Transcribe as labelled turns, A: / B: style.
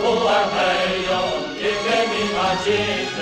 A: 呼儿嗨哟也没你安心